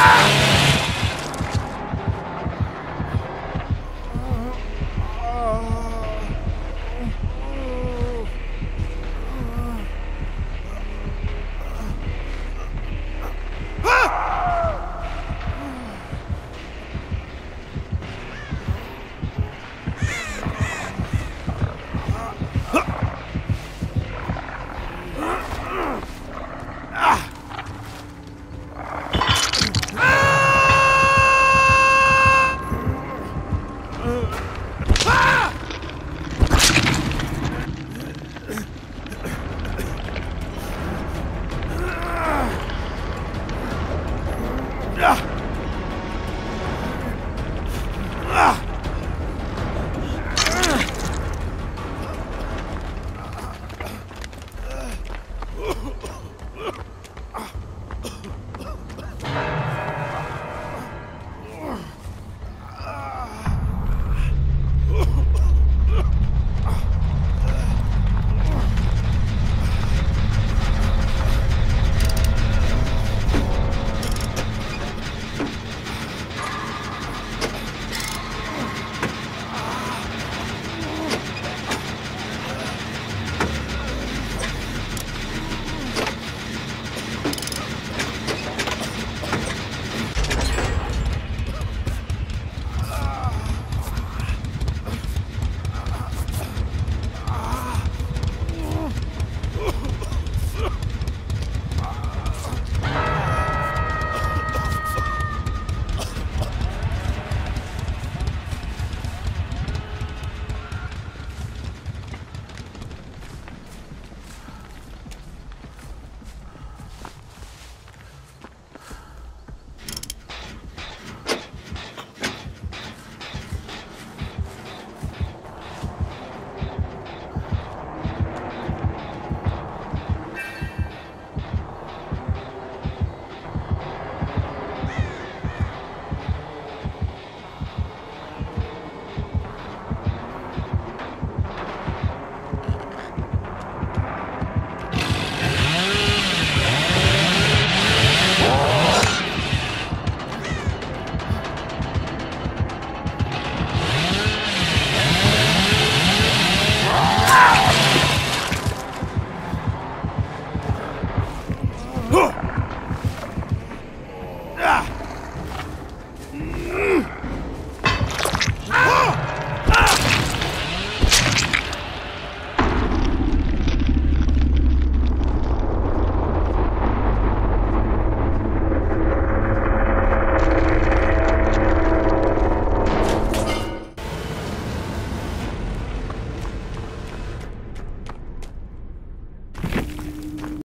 Ah!